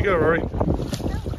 you go, Rory.